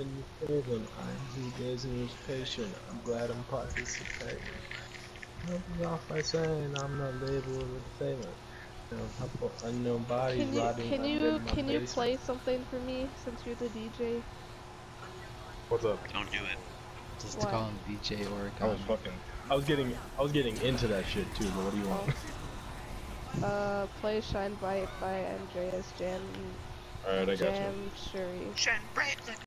in your favor. I'm too busy his patient. I'm glad I'm participating. Nothing off by saying I'm not labeled with favor. You know, a couple unknown bodies Can you rotting can you can basement. you play something for me since you're the DJ? What's up? Don't do it. Just Why? call him DJ or. I was fucking. I was getting. I was getting into that shit too. But what do you want? Oh. Uh, play Shine Bright by Andreas Jam All right, I got you. Jam Shuri. Shine bright like